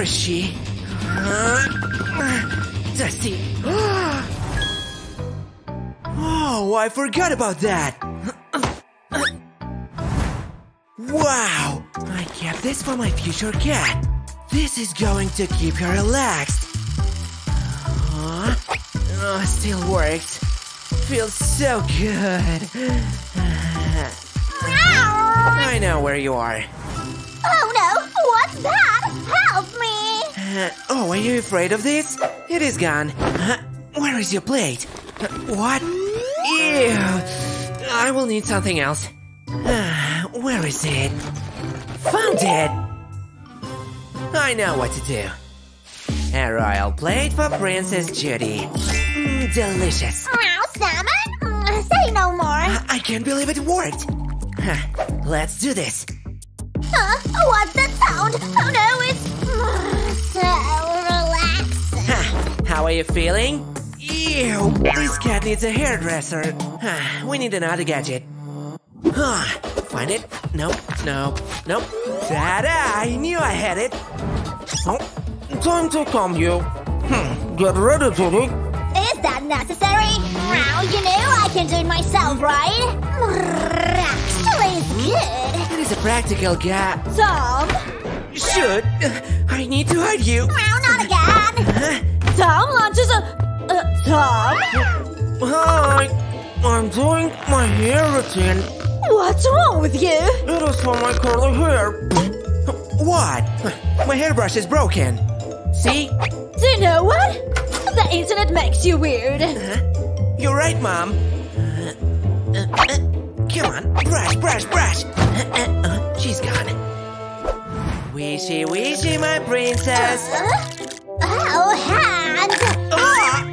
Where is she? Dusty. oh, I forgot about that. Wow! I kept this for my future cat. This is going to keep her relaxed. Huh? Oh, still works. Feels so good. I know where you are. Uh, oh, are you afraid of this? It is gone. Uh, where is your plate? Uh, what? Ew! I will need something else. Uh, where is it? Found it! I know what to do. A royal plate for Princess Judy. Mm, delicious. Meow, salmon? Mm, Say no more. I can't believe it worked. Huh, Let's do this. Huh? What's that sound? Oh no, it's so relaxing. Huh, How are you feeling? Ew! This cat needs a hairdresser. Huh, We need another gadget. Huh, Find it? Nope, nope, nope. Ta-da! I knew I had it. Oh, time to calm you. Hmm, get ready, Judy. Is that necessary? Meow, you know I can do it myself, right? Actually, it's good. A practical cat. Tom? Should. I need to hide you. Meow, not again. Huh? Tom launches a. Uh, Tom? Hi. I'm doing my hair routine. What's wrong with you? It is for my curly hair. What? My hairbrush is broken. See? Do you know what? The internet makes you weird. Huh? You're right, Mom. Uh, uh, come on, brush, brush, brush. Uh, uh, uh, she's gone. Wishy, wishy, my princess. Oh, hand! Ah,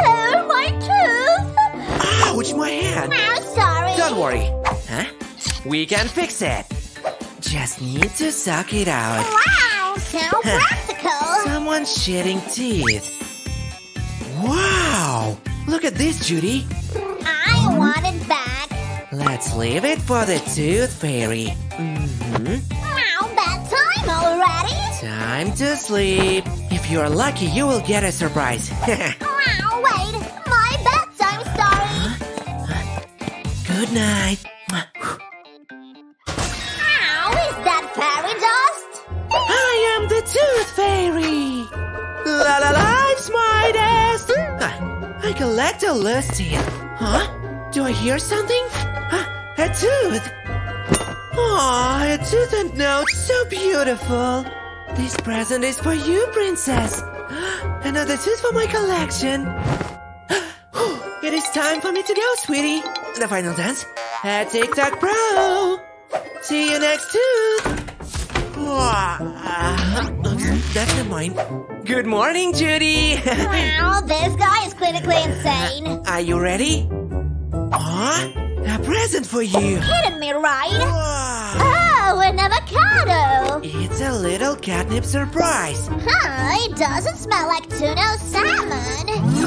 Oh, my tooth! ouch, my hand. Oh, sorry. Don't worry. Huh? We can fix it. Just need to suck it out. Wow, so practical. Someone's shedding teeth. Wow! Look at this, Judy. I want it back. Let's leave it for the tooth fairy. hmm Wow, bedtime already? Time to sleep. If you're lucky, you will get a surprise. Wow, wait, my bedtime story. Good night. Ow, is that fairy dust? I am the tooth fairy. La la life's my. Ah, I collect a lost teeth. Huh? Do I hear something? A tooth. Aw, a tooth and note, so beautiful. This present is for you, princess. Another tooth for my collection. It is time for me to go, sweetie. The final dance at TikTok Pro. See you next tooth. Ah, That's not mine. Good morning, Judy. Wow, this guy is clinically insane. Are you ready? Huh? A present for you. Kidding me, right? Oh, an avocado. It's a little catnip surprise. Huh, it doesn't smell like tuna or salmon.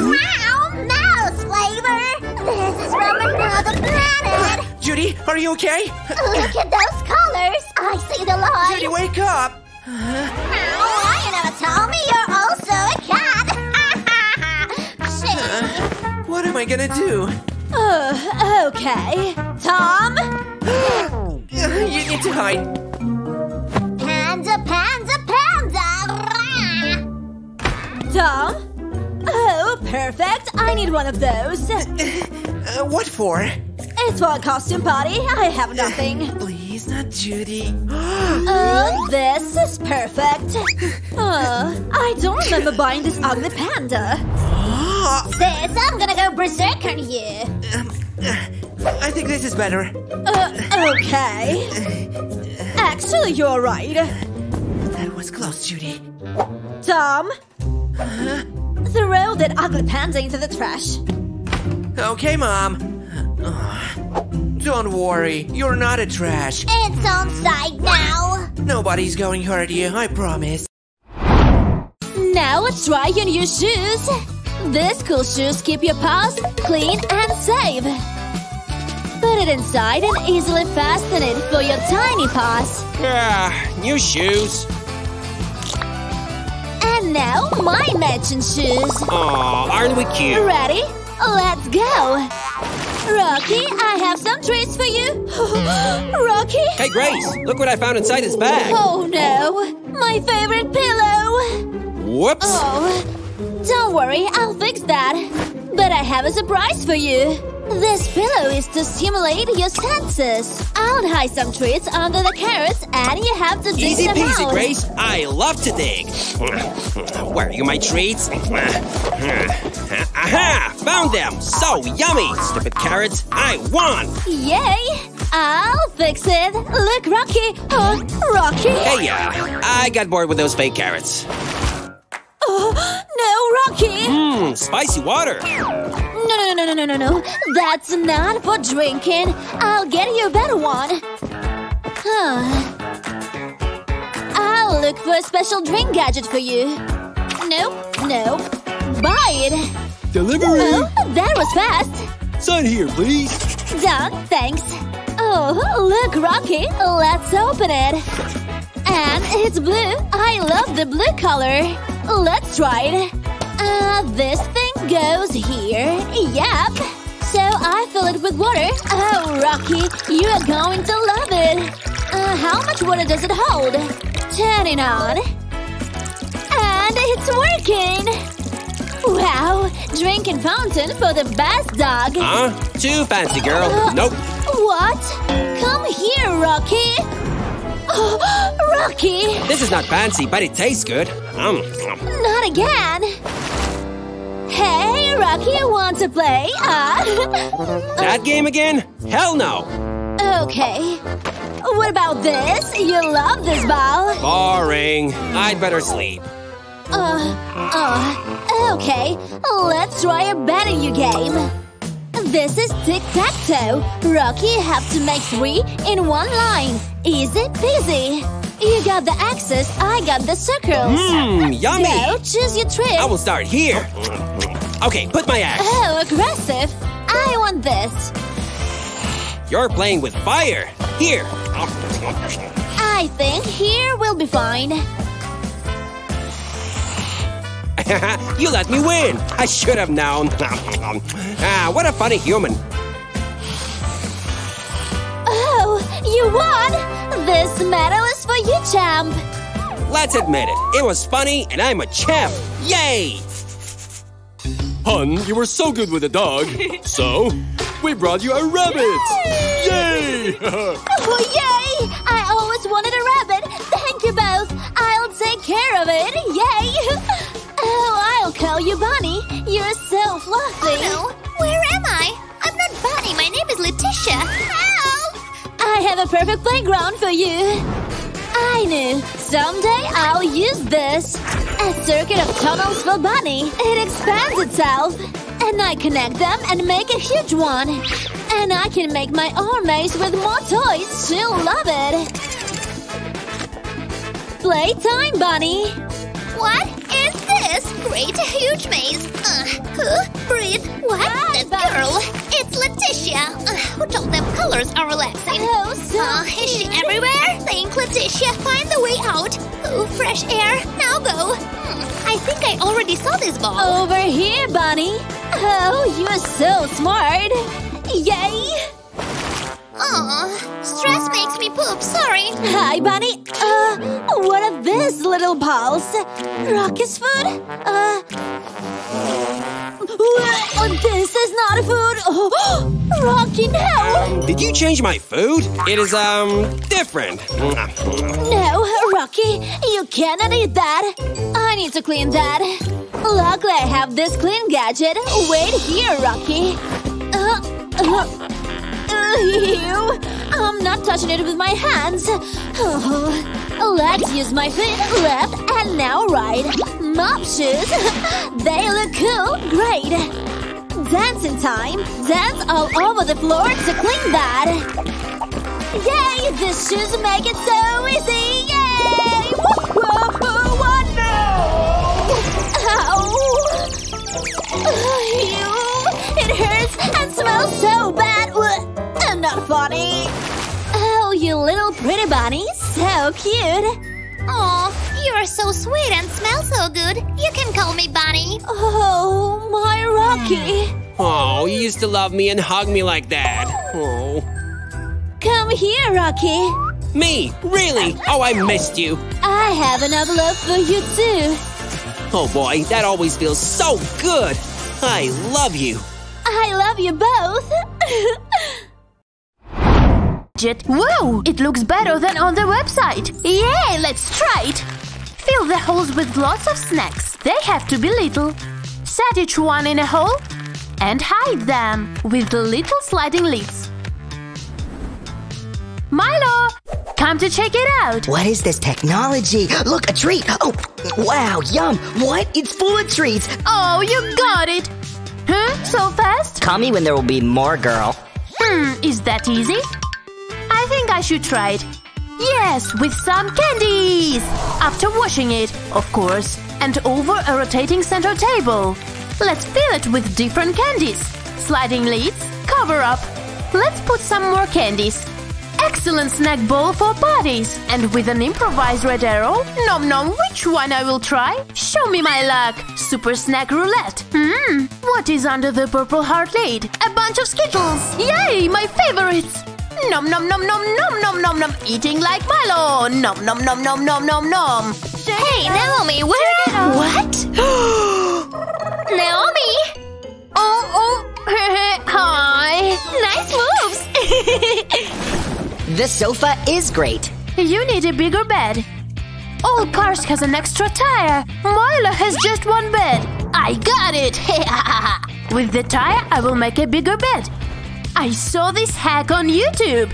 Wow, mouse flavor. This is from another planet. Judy, are you okay? Oh, look at those colors. I see the light. Judy, wake up. Ow, why you never told me you're also a cat? Shit. Uh, what am I gonna do? Uh, okay. Tom? You need to hide. Panda, panda, panda. Tom? Oh, perfect. I need one of those. Uh, what for? It's for a costume party. I have nothing. Please, not Judy. Oh, this is perfect. Uh, I don't remember buying this ugly panda. Sis, I'm gonna go berserk on you. Um, I think this is better. Uh, okay. Actually, you're right. That was close, Judy. Tom? Throw that ugly panda into the trash. Okay, Mom. Don't worry, you're not a trash. It's on site now. Nobody's going to hurt you, I promise. Now let's try your new shoes. These cool shoes keep your paws clean and safe. Put it inside and easily fasten it for your tiny paws. Ah, new shoes. And now my matching shoes. Aw, aren't we cute? Ready? Let's go! Rocky, I have some treats for you! Rocky? Hey, Grace, look what I found inside this bag. Oh no! My favorite pillow! Whoops. Oh, don't worry, I'll fix that. But I have a surprise for you. This pillow is to stimulate your senses. I'll hide some treats under the carrots and you have to dig Easy them peasy, out. Grace. I love to dig. Where are you, my treats? Aha! Found them! So yummy! Stupid carrots, I won! Yay! I'll fix it. Look, Rocky. Oh, Rocky. Hey, uh, I got bored with those fake carrots. Rocky. Mmm, spicy water. No, no, no, no, no, no, no. That's not for drinking. I'll get you a better one. Huh. I'll look for a special drink gadget for you. Nope, nope. Buy it. Delivery! Oh, that was fast. Sign here, please. Done, thanks. Oh, look, Rocky. Let's open it. And it's blue. I love the blue color. Let's try it. Uh, this thing goes here. Yep. So I fill it with water. Oh, Rocky, you are going to love it. Uh, how much water does it hold? Turn it on. And it's working! Wow! Drinking fountain for the best dog! Huh? Too fancy, girl. Nope. What? Come here, Rocky! Oh, Rocky! This is not fancy, but it tastes good. Um, Not again! Hey, Rocky, want to play? Uh, that game again? Hell no. okay. What about this? You love this ball. Boring. I'd better sleep. Uh, uh, okay. Let's try a better you game. This is tic-tac-toe. Rocky, have to make three in one line. Easy peasy. You got the axes, I got the circles. Mmm, yummy. Go, choose your trick. I will start here. Okay, put my axe. Oh, aggressive. I want this. You're playing with fire. Here. I think here will be fine. you let me win. I should have known. ah, what a funny human. Oh, you won! This medal is for you, champ. Let's admit it. It was funny, and I'm a champ. Yay! Hun, you were so good with the dog. so, we brought you a rabbit. Yay! Oh, yay! I always wanted a rabbit. Thank you both. I'll take care of it. Yay! Oh, I'll call you Bunny. You're so fluffy. Oh, No, where am I? I'm not Bunny. My name is Letitia. Have a perfect playground for you. I knew. Someday I'll use this. A circuit of tunnels for Bunny. It expands itself. And I connect them and make a huge one. And I can make my own maze with more toys. She'll love it. Playtime, Bunny. What this? Great huge maze. Uh, huh? Breathe. What? Hi, that Bunny. girl. It's Letitia. Uh, who told them colors are relaxing? Oh, so Uh, is she everywhere? Think, Letitia. Find the way out. Oh, fresh air. Now go. Hmm, I think I already saw this ball. Over here, Bunny. Oh, you're so smart. Yay! Aw, stress makes me poop. Sorry. Hi, Bunny. Uh, what are these little balls? Rocky's food? Uh. Oh, this is not food. Oh, Rocky, no! Did you change my food? It is, um, different. No, Rocky, you cannot eat that. I need to clean that. Luckily, I have this clean gadget. Wait here, Rocky. Uh, uh, uh, ew. I'm not touching it with my hands. Oh, let's use my feet, left, and now right. Mop shoes. they look cool. Great. Dancing time. Dance all over the floor to clean that. Yay! The shoes make it so easy! Yay! No? Ow! Ew! It hurts and smells so bad! Not funny! Oh, you little pretty bunny! So cute! Aw, You're so sweet and smell so good. You can call me Bunny. Oh, my Rocky. Oh, you used to love me and hug me like that. Oh. Come here, Rocky. Me? Really? Oh, I missed you. I have enough love for you too. Oh boy, that always feels so good. I love you. I love you both. Whoa! It looks better than on the website. Yay! Let's try it. Fill the holes with lots of snacks. They have to be little. Set each one in a hole and hide them with little sliding lids. Milo, come to check it out. What is this technology? Look, a treat. Oh, wow, yum. What? It's full of treats. Oh, you got it. Huh? So fast? Call me when there will be more, girl. Hmm, is that easy? Try it. Yes, with some candies! After washing it, of course, and over a rotating center table. Let's fill it with different candies. Sliding lids, cover up. Let's put some more candies. Excellent snack bowl for parties. And with an improvised red arrow, nom nom, which one I will try? Show me my luck. Super snack roulette. Hmm, what is under the purple heart lid? A bunch of Skittles. Yay, my favorites. Nom nom nom nom nom nom nom nom. Eating like Milo. Nom nom nom nom nom nom nom. Hey, Naomi, where? What? Naomi! Oh oh. Hi. Nice moves! The sofa is great. You need a bigger bed. All cars has an extra tire. Milo has just one bed. I got it. With the tire, I will make a bigger bed. I saw this hack on YouTube.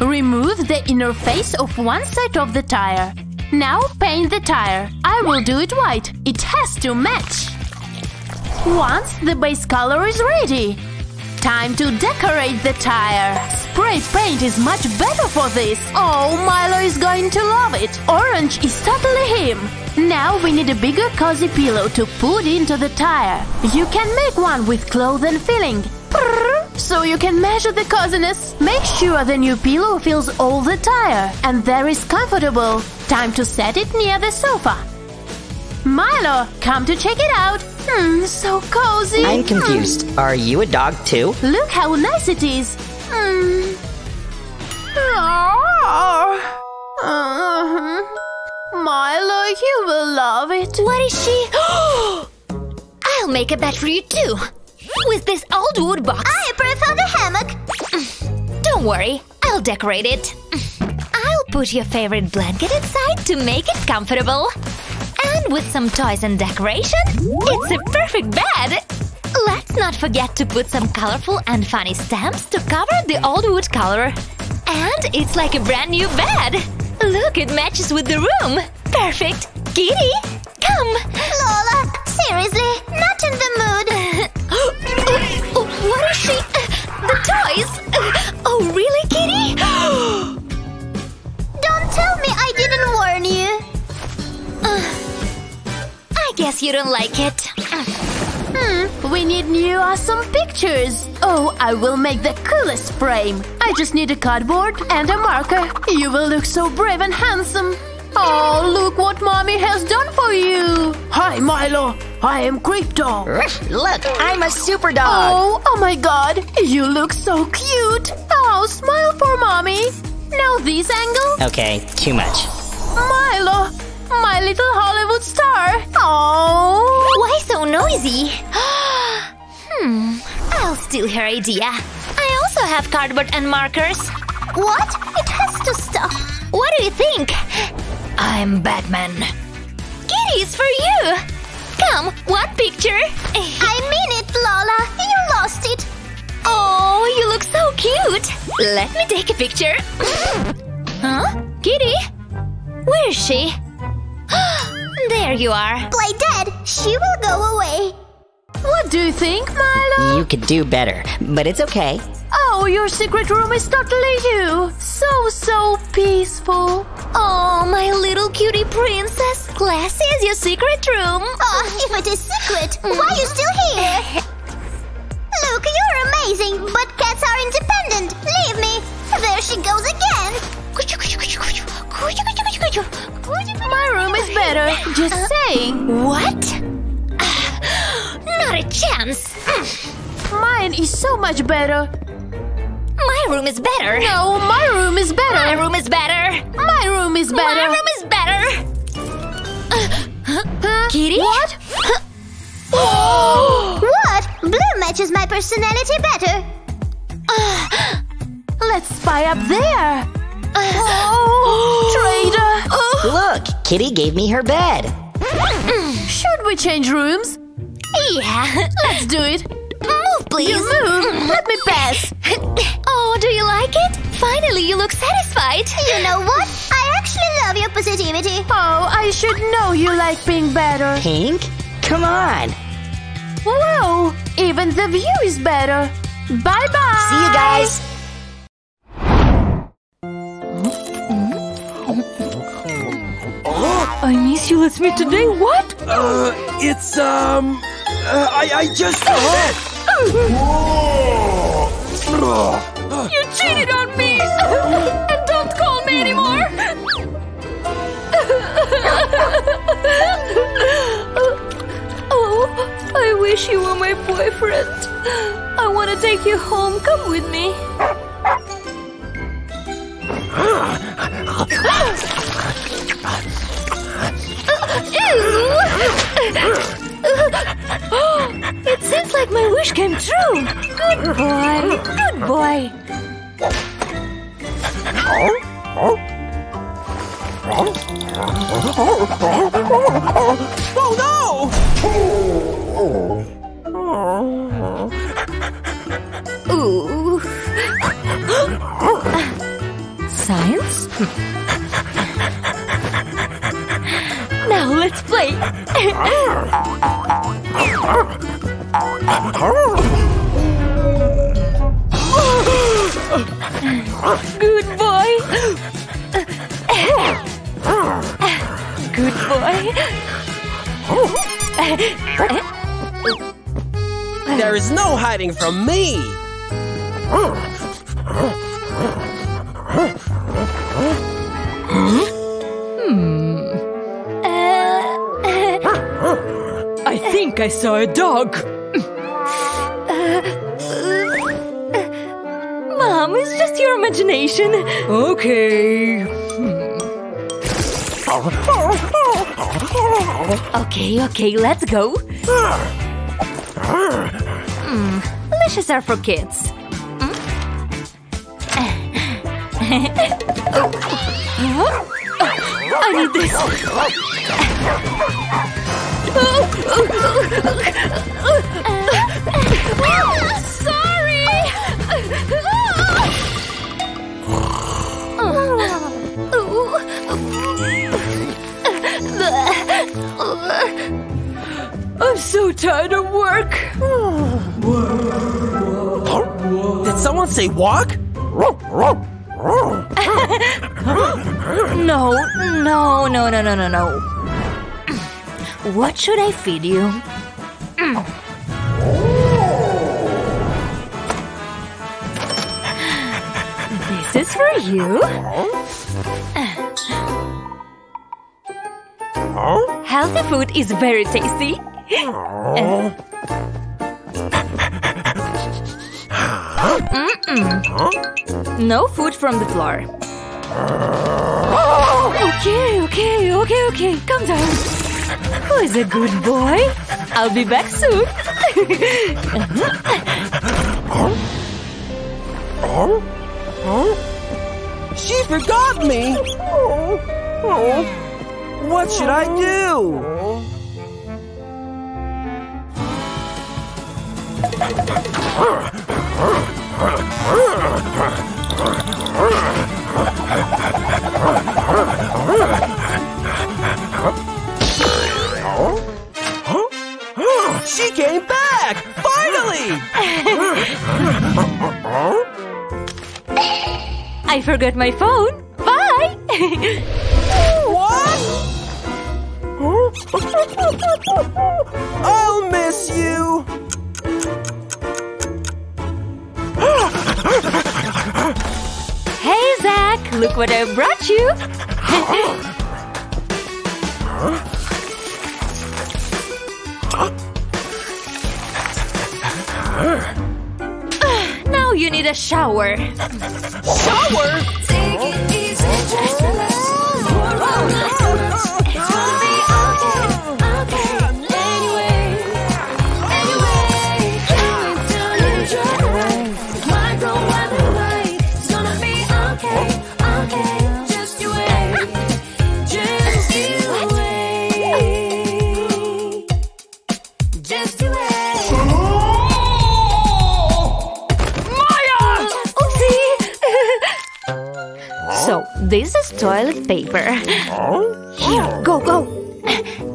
Remove the inner face of one side of the tire. Now paint the tire. I will do it white. It has to match. Once the base color is ready, time to decorate the tire. Spray paint is much better for this. Oh, Milo is going to love it. Orange is totally him. Now we need a bigger cozy pillow to put into the tire. You can make one with cloth and filling. So you can measure the coziness. Make sure the new pillow fills all the tire and there is comfortable. Time to set it near the sofa. Milo, come to check it out. Hmm, so cozy. I'm confused. Are you a dog too? Hmm, Look how nice it is. Hmm. Ah. Uh-huh. Milo, you will love it. What is she? I'll make a bed for you too. With this old wood box. I prefer the hammock. Don't worry, I'll decorate it. I'll put your favorite blanket inside to make it comfortable. And with some toys and decoration, it's a perfect bed! Let's not forget to put some colorful and funny stamps to cover the old wood color. And it's like a brand new bed! Look, it matches with the room! Perfect! Kitty, come! Lola, seriously, not in the mood! Oh, really, Kitty? Don't tell me I didn't warn you! I guess you don't like it. Hmm, we need new awesome pictures. Oh, I will make the coolest frame. I just need a cardboard and a marker. You will look so brave and handsome. Oh, look what mommy has done for you. Hi, Milo. I am Krypto. Look, I'm a super dog. Oh, oh my god. You look so cute. Oh, smile for mommy. Now this angle. Okay, too much. Milo, my little Hollywood star. Oh. Why so noisy? hmm, I'll steal her idea. I also have cardboard and markers. What? It has to stop. What do you think? I'm Batman. Kitty's for you! Come, one picture. I mean it, Lola. You lost it. Oh, you look so cute. Let me take a picture. huh? Kitty? Where is she? there you are. Play dead. She will go away. What do you think, Milo? You could do better, but it's okay. Oh, your secret room is totally you. So, so peaceful. Oh, my little cutie princess. Classy is your secret room. Oh, if it is secret, mm. why are you still here? Look, you're amazing, but cats are independent. Leave me. There she goes again. My room is better. Just uh, saying. What? Not a chance. Mine is so much better. My room is better. No, my room is better. My room is better. My room is better. My room is better. Uh, Kitty? What? What? Blue matches my personality better. Uh, let's spy up there. Uh, oh, traitor. Look, Kitty gave me her bed. Mm, should we change rooms? Yeah. Let's do it. Move, please. You move. Mm. Let me pass. Oh, do you like it? Finally, you look satisfied. You know what? I actually love your positivity. Oh, I should know you like pink better. Pink? Come on. Whoa, even the view is better. Bye bye. See you guys. I miss you. Let's meet today. What? Uh, it's, um. Uh, I, I just. You cheated on me! and don't call me anymore! oh, I wish you were my boyfriend. I want to take you home. Come with me. it seems like my wish came true. Good boy. Good boy. Oh, Ooh. Science? now let's play. Ah. Good boy. Good boy. There is no hiding from me! Hmm. I think I saw a dog. Your imagination. Okay. Okay, okay, let's go. Hmm, Wishes are for kids. Hmm? Huh? I need this. Sorry! I'm so tired of work. Did someone say walk? No, no, no, no, no, no, no. What should I feed you? For you. Healthy food is very tasty. Mm-mm. No food from the floor. Okay, okay, okay, okay. Calm down. Who is a good boy? I'll be back soon. She forgot me! What should I do? She came back! Finally! I forgot my phone. Bye. What? I'll miss you! hey, Zach. Look what I brought you. Now you need a shower. So, paper. Here, go, go.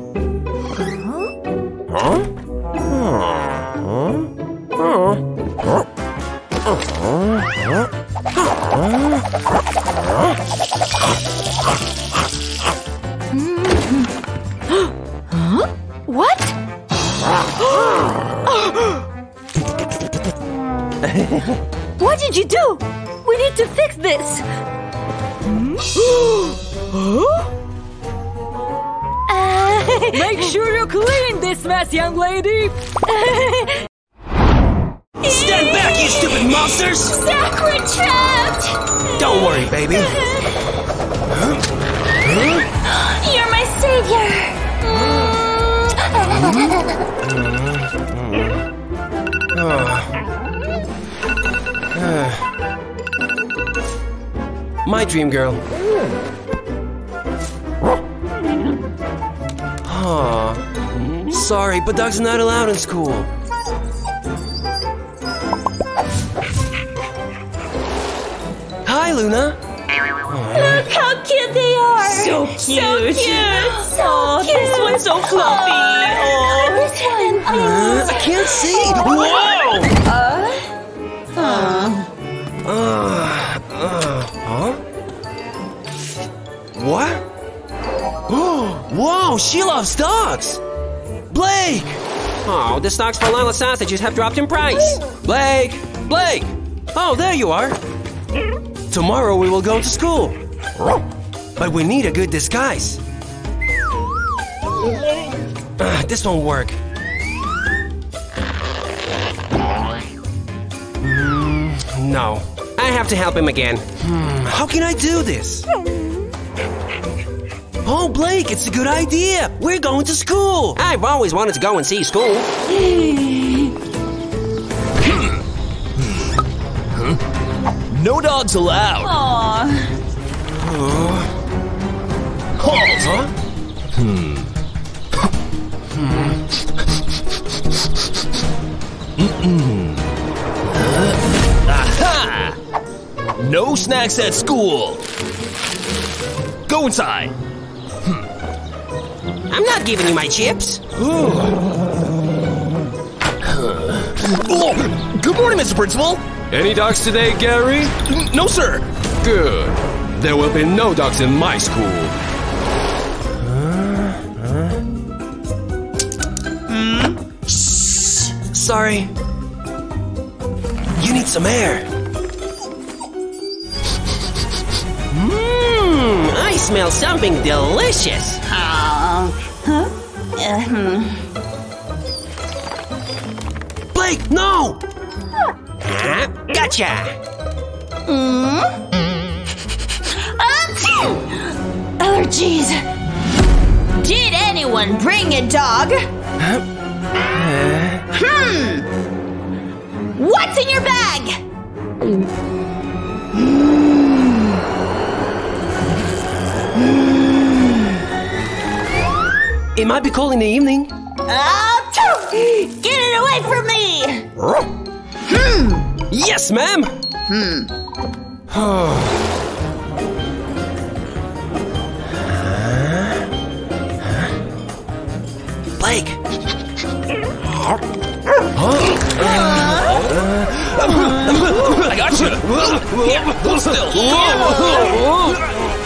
Girl. Aw. Sorry, but dogs are not allowed in school. Hi, Luna. Look how cute they are. So cute. So cute. So cute. This one's so fluffy. Oh, this one. Uh, I can't see. Whoa! Uh, uh, What? Whoa, she loves dogs! Blake! Oh, the stocks for Lila sausages have dropped in price. Blake! Blake! Oh, there you are. Tomorrow we will go to school. But we need a good disguise. Ah, this won't work. Mm, no. I have to help him again. Hmm, how can I do this? Oh, Blake, it's a good idea. We're going to school. I've always wanted to go and see school. No dogs allowed. Aww. Halt. Hmm. Hmm. Aha! No snacks at school. Go inside. I'm not giving you my chips. Oh, good morning, Mr. Principal. Any dogs today, Gary? No, sir. Good. There will be no dogs in my school. Hmm? Sorry. You need some air. Mmm, I smell something delicious. Blake, no! Huh? Gotcha! Allergies. Did anyone bring a dog? Hmm. What's in your bag? Might be cold in the evening. Ah, phew! Get it away from me! Yes, ma'am! Hmm. Blake! I got you. Here, hold still.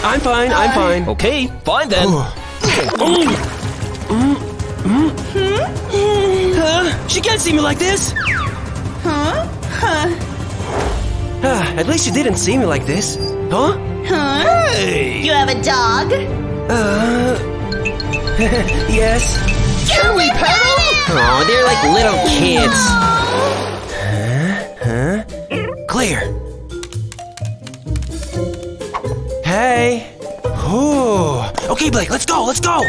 I'm fine, I'm fine. Okay, fine then. Huh? She can't see me like this! Huh? Huh. at least you didn't see me like this. Huh? Huh? Hey! You have a dog? Uh. yes? Can we pedal? Oh, they're like little kids. Huh? Huh? Clear. Hey. Ooh. Okay, Blake, let's go, let's go.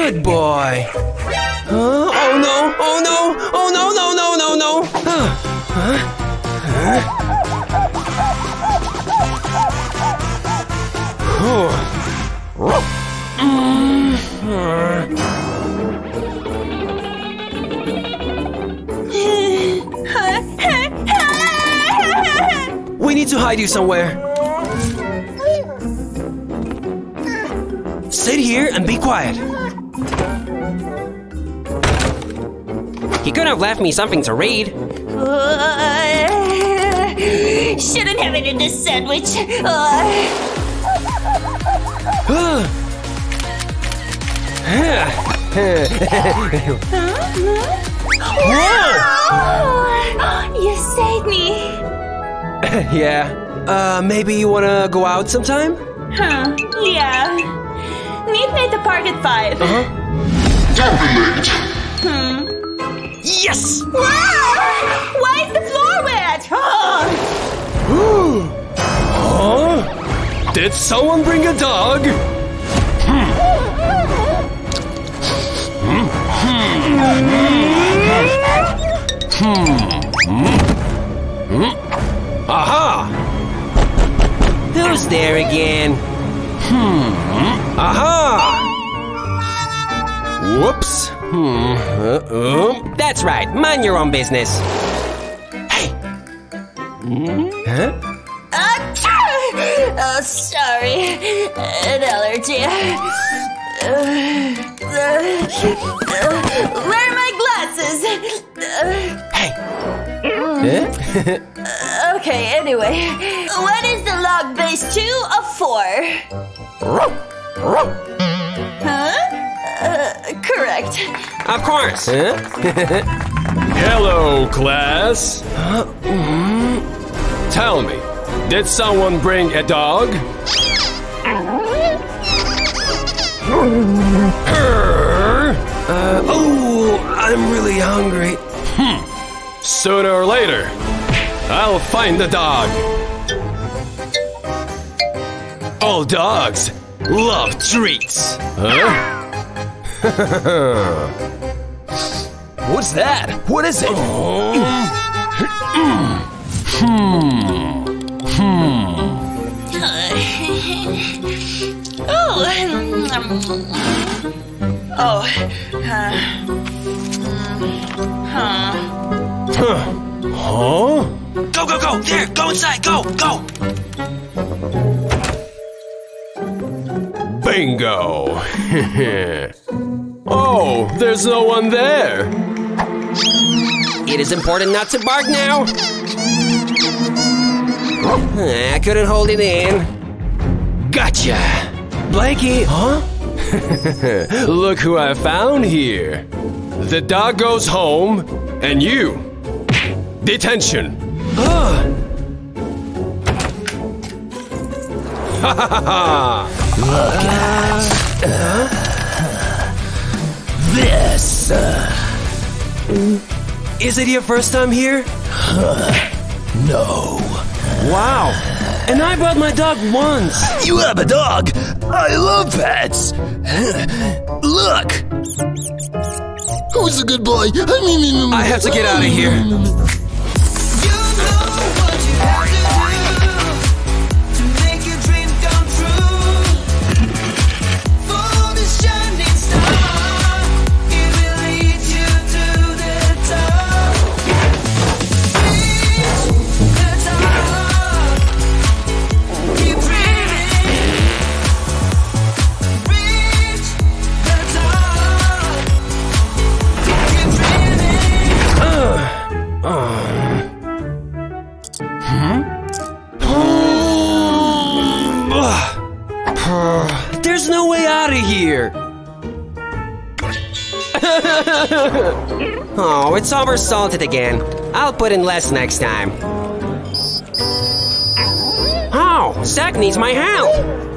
Good boy. Huh? Oh no, oh no, oh no, no, no, no, no. Huh? Huh? Huh? We need to hide you somewhere. Sit here and be quiet. Could have left me something to read. Shouldn't have it in this sandwich. you saved me. yeah. Uh, maybe you wanna go out sometime? Huh? Yeah. Meet me at the park at five. Uh-huh. Hmm. Yes! Wow! Why is the floor wet? Huh? Did someone bring a dog? Aha! Who's there again? Hmm. Aha! Whoops. Hmm. Uh-oh. That's right. Mind your own business. Hey. Hmm? Huh? Oh, sorry. An allergy. Uh, uh, where are my glasses? Hey. Huh? Okay, anyway. What is the log base 2 of 4? Huh? Correct. Of course. Huh? Hello, class. Tell me, did someone bring a dog? Uh, oh, I'm really hungry. Sooner or later, I'll find the dog. All dogs love treats. Huh? What's that? What is it? Oh. oh. Uh, huh. Huh? Go, go, go! There, go inside, go, go! Bingo! oh, there's no one there. It is important not to bark now. I couldn't hold it in. Gotcha! Blakey, huh? Look who I found here. The dog goes home, and you. Detention. Ha ha ha ha! This. Uh, Is it your first time here? No. Wow! And I brought my dog once! You have a dog? I love pets. Look. Who's a good boy? I have to get out of here. Salted again. I'll put in less next time. Oh, Zach needs my help.